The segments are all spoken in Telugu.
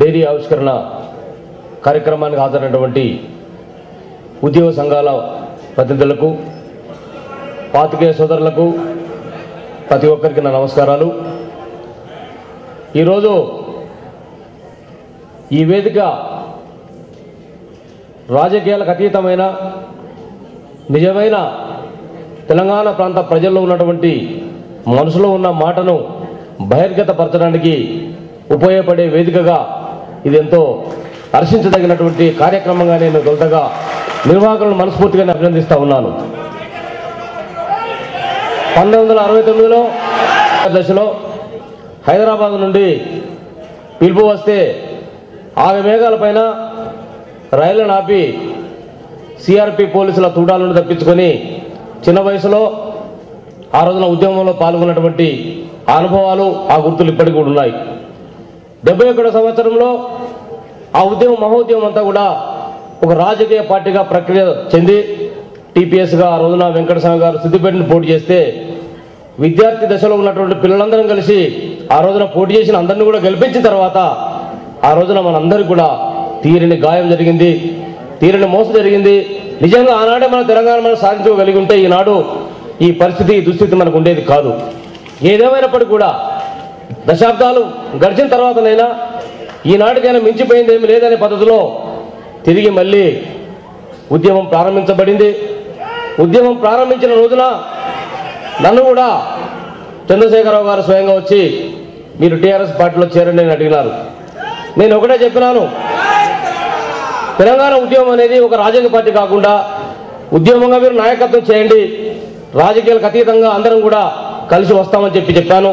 డైరీ ఆవిష్కరణ కార్యక్రమానికి హాజరైనటువంటి ఉద్యోగ సంఘాల ప్రతినిధులకు పాతికేయ సోదరులకు ప్రతి ఒక్కరికి నా నమస్కారాలు. ఈరోజు ఈ వేదిక రాజకీయాలకు అతీతమైన నిజమైన తెలంగాణ ప్రాంత ప్రజల్లో ఉన్నటువంటి మనసులో ఉన్న మాటను బహిర్గతపరచడానికి ఉపయోగపడే వేదికగా ఇది ఎంతో హర్షించదగినటువంటి కార్యక్రమంగా నేను తొలతగా నిర్వాహకులను మనస్ఫూర్తిగా అభినందిస్తూ అభినందిస్తా ఉన్నాను. పంతొమ్మిది వందల అరవై తొమ్మిదిలో దశలో హైదరాబాద్ నుండి పిలుపు వస్తే ఆరు మేఘాలపైన రైళ్ళను ఆపి సిఆర్పి పోలీసుల తూడాలను తప్పించుకొని చిన్న వయసులో ఆ రోజున ఉద్యమంలో పాల్గొన్నటువంటి ఆ అనుభవాలు ఆ గుర్తులు ఇప్పటికి కూడా ఉన్నాయి. డెబ్బై ఒకటో సంవత్సరంలో ఆ ఉద్యమం మహోద్యమం అంతా కూడా ఒక రాజకీయ పార్టీగా ప్రక్రియ చెంది టీపీఎస్గా ఆ రోజున వెంకటస్వామి గారు సిద్దిపేటను పోటీ చేస్తే విద్యార్థి దశలో ఉన్నటువంటి పిల్లలందరం కలిసి ఆ రోజున పోటీ చేసిన అందరినీ కూడా గెలిపించిన తర్వాత ఆ రోజున మనందరికీ కూడా తీరని గాయం జరిగింది తీరని మోసం జరిగింది. నిజంగా ఆనాడే మన తెలంగాణ మనం సాధించుకోగలిగి ఉంటే ఈనాడు ఈ పరిస్థితి ఈ దుస్థితి మనకు ఉండేది కాదు. ఏదేమైనప్పటికీ కూడా దశాబ్దాలు గడిచిన తర్వాతనైనా ఈనాటికైనా మించిపోయింది ఏమి లేదనే పద్ధతిలో తిరిగి మళ్ళీ ఉద్యమం ప్రారంభించబడింది. ఉద్యమం ప్రారంభించిన రోజున నన్ను కూడా చంద్రశేఖరరావు గారు స్వయంగా వచ్చి మీరు టీఆర్ఎస్ పార్టీలో చేరండి అని అడిగినారు. నేను ఒకటే చెప్పినాను. తెలంగాణ ఉద్యమం అనేది ఒక రాజకీయ పార్టీ కాకుండా ఉద్యమంగా మీరు నాయకత్వం చేయండి. రాజకీయాలకు అతీతంగా అందరం కూడా కలిసి వస్తామని చెప్పి చెప్పాను.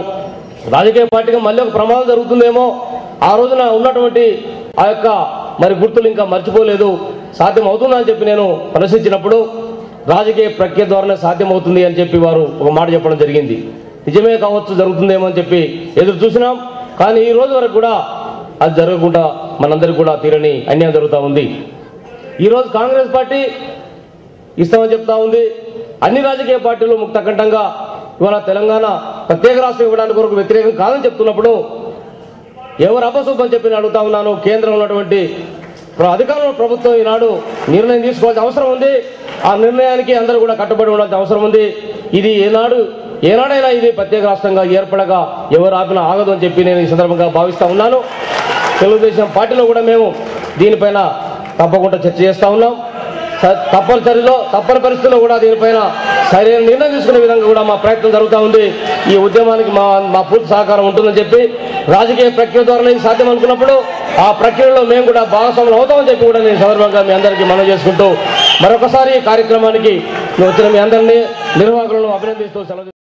రాజకీయ పార్టీకి మళ్ళీ ఒక ప్రమాదం జరుగుతుందేమో ఆ రోజున ఉన్నటువంటి ఆ యొక్క మరి గుర్తులు ఇంకా మర్చిపోలేదు. సాధ్యం అవుతుందని చెప్పి నేను ప్రశ్నించినప్పుడు రాజకీయ ప్రక్రియ ద్వారానే సాధ్యం అవుతుంది అని చెప్పి వారు ఒక మాట చెప్పడం జరిగింది. నిజమే కావచ్చు జరుగుతుందేమో అని చెప్పి ఎదురు చూసినాం. కానీ ఈ రోజు వరకు కూడా అది జరగకుండా మనందరికీ కూడా తీరని అన్యాయం జరుగుతూ ఉంది. ఈరోజు కాంగ్రెస్ పార్టీ ఇస్తామని చెప్తా ఉంది. అన్ని రాజకీయ పార్టీలు ముక్తఖండంగా ఇవాళ తెలంగాణ ప్రత్యేక రాష్ట్రం ఇవ్వడానికి కొరకు వ్యతిరేకం కాదని చెప్తున్నప్పుడు ఎవరు అపశుభం చెప్పి అడుగుతా ఉన్నాను కేంద్రంలో ఉన్నటువంటి ప్ర- అధికారంలో ప్రభుత్వం ఈనాడు నిర్ణయం తీసుకోవాల్సిన అవసరం ఉంది. ఆ నిర్ణయానికి అందరూ కూడా కట్టుబడి ఉండాల్సిన అవసరం ఉంది. ఇది ఏనాడు ఏనాడైనా ఇది ప్రత్యేక రాష్ట్రంగా ఏర్పడగా ఎవరు ఆపినా ఆగదు అని చెప్పి నేను ఈ సందర్భంగా భావిస్తూ ఉన్నాను. తెలుగుదేశం పార్టీలో కూడా మేము దీనిపైన తప్పకుండా చర్చ చేస్తూ ఉన్నాం. తప్పనిసరిలో తప్పని పరిస్థితుల్లో కూడా దీనిపైన సరైన నిర్ణయం తీసుకునే విధంగా కూడా మా ప్రయత్నం జరుగుతూ ఉంది. ఈ ఉద్యమానికి మా మా పూర్తి సహకారం ఉంటుందని చెప్పి రాజకీయ ప్రక్రియ ద్వారా ఇది సాధ్యం అనుకున్నప్పుడు ఆ ప్రక్రియలో మేము కూడా భాగస్వాములు అవుతామని చెప్పి కూడా నేను సందర్భంగా మీ అందరికీ మనం చేసుకుంటూ మరొకసారి ఈ కార్యక్రమానికి వచ్చిన మీ అందరినీ నిర్వాహకులను అభినందిస్తూ సెలవు